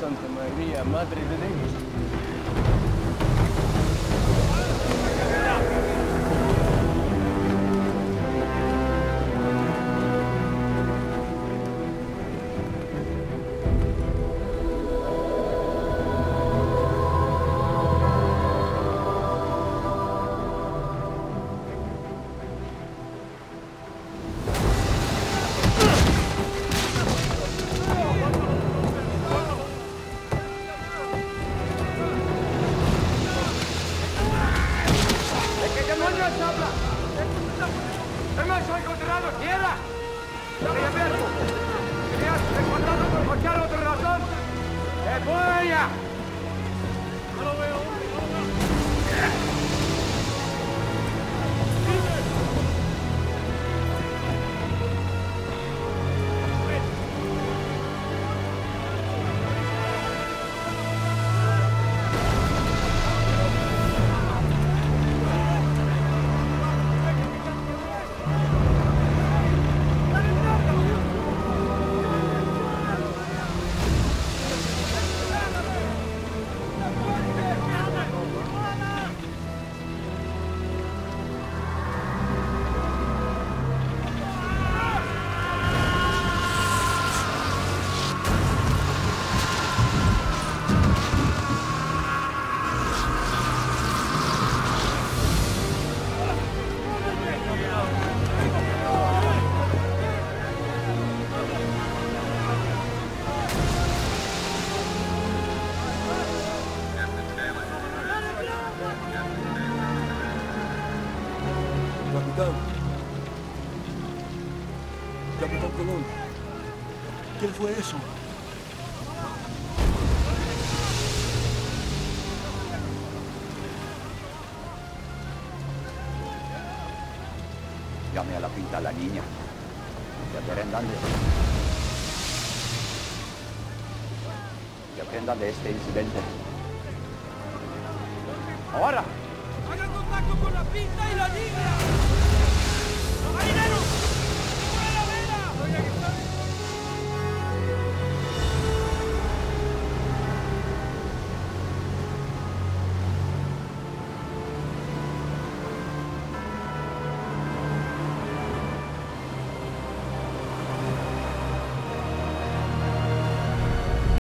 Santa María, Madre de Dios. ¡Hemos encontrado tierra! ¡Soy abierto! ¿Me has encontrado por cualquier otra razón? ¡Que fuera! Capitán. Capitán Colón. ¿Qué fue eso? Llame a la pinta a la niña. Que aprendan de... Que aprendan de este incidente. ¡Ahora! ¡Hagan contacto con la pinta y la niña! Ahí, Lenus.